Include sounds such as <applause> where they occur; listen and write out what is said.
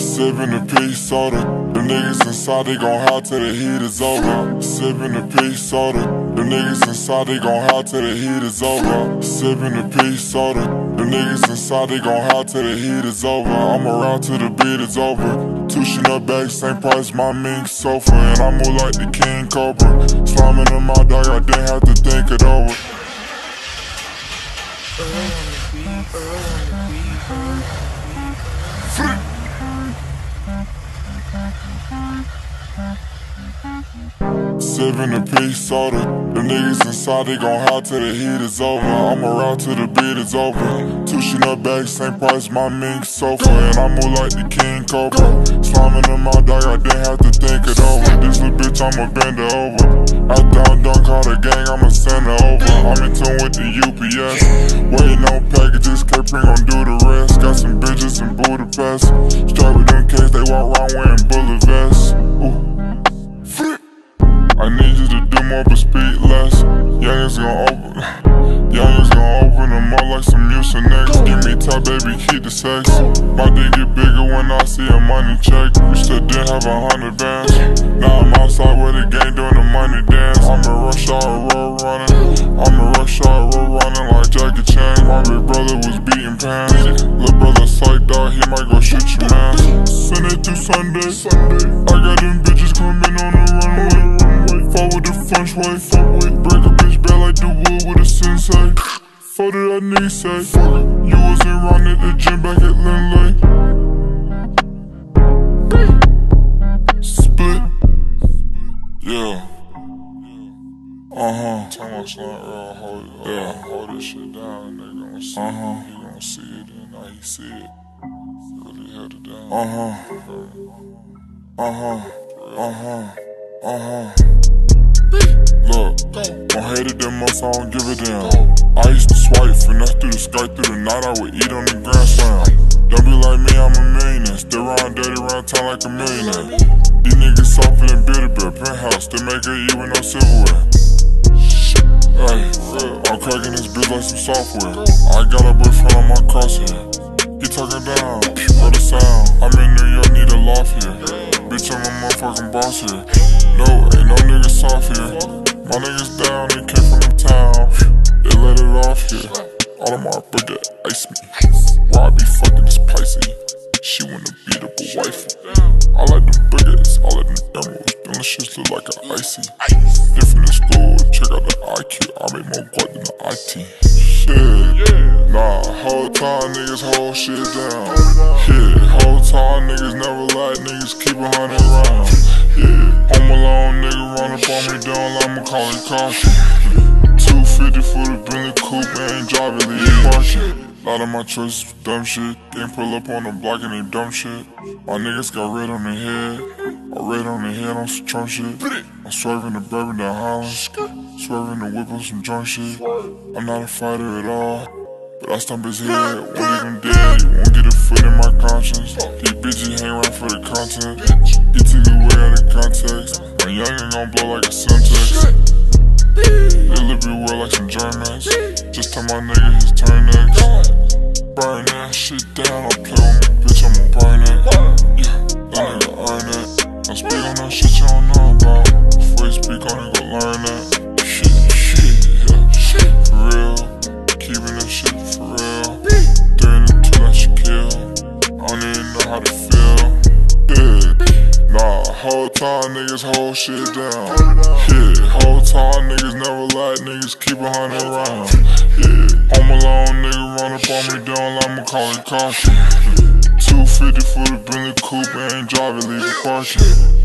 Sippin' a peach soda. The niggas inside, they gon' howl till the heat is over. Sippin' a peach soda. The niggas inside, they gon' howl till the heat is over. Sippin' a peach soda. The niggas inside, they gon' howl till the heat is over. I'm around till the beat is over. Two Chanel bags, same price, my mink sofa. And I move like the King Cobra. Slamming in my dog, I didn't have to think it over. Sippin' a peach soda. The niggas inside, they gon' howl till the heat is over. I'm around till the beat is over. Two Chanel bags, same price, my mink sofa. And I move like the King Cobra. Slamming in my dog, I didn't have to think it over. This little bitch, I'ma bend it over. I down, dunk, call the gang, I'ma send her over. I'm in tune with the UPS. Waiting on packages, Capri gon' do the rest. Got some bitches in Budapest. I need you to do more but speak less. Youngins gon' open, <sighs> youngins gon' open them up like some Mucinex. Give me top, baby, keep the sex. My dick get bigger when I see a money check. Used to didn't have a hundred bands. Now I'm outside with the gang doing the money dance. I'm a rush hour Fuck with the French fuck with Break a bitch back like the wood with a sensei. Fuck did that nigga say? You wasn't around at the gym back at Lindley. Split. Yeah. Uh-huh. Tell my son, uh, hold, yeah. hold this shit down They gonna see uh-huh. it, he gonna see it and now he see it. Really held it down. Uh-huh. Uh-huh. Uh-huh. Uh-huh. Look, don't hate it that much, I don't give a damn. I used to swipe, finesse through the sky, through the night, I would eat on the grand slam. Don't be like me, I'm a millionaire. Still around dirty around town like a millionaire. These niggas softer than Bitterbeer, penthouse, they make her eat with no silverware. Hey, I'm cracking this bitch like some software. I got a boyfriend on my crosshair. He talking down, for the sound. I'm in New York, need a loft here. Bitch, I'm a motherfucking boss here. No, ain't no niggas soft here. My niggas down, they came from the town. They let it off here. All of my brother ice me. Why I be fucking this pricey? She wanna beat up a wife. I like them baguettes, I like them emeralds. Them shits look like an icy. Different in school, check out the IQ. I make more guap than the IT. Shit, nah, whole time niggas hold shit down. Yeah, time niggas never lie, niggas keep a hundred rounds. Yeah, home alone, nigga run up on me down like Macaulay Culkin. 250 for the Bentley coupe, ain't driving, leave parking. Lot of my choices dumb shit. Ain't pull up on the block and they dumb shit. My niggas got red on their head. I red on their head on some Trump shit. I'm swerving the bourbon down Holland. Swerving the whip on some drunk shit. I'm not a fighter at all. But I stomp his head, won't leave him dead. Won't get a foot in my conscience. These bitches hang around for the content. Get took way out of context. My youngin' gon' blow like a Semtex. They live your world like some Germans. Just tell my nigga his turn next. Burn that shit down, don't play with bitch, I'ma burn time niggas hold shit down. Yeah, whole time niggas never let niggas keep a hundred around. Yeah, home alone nigga run up on me down Macaulay Culkin. 250 for the Bentley coupe, ain't driving, leave a fortune.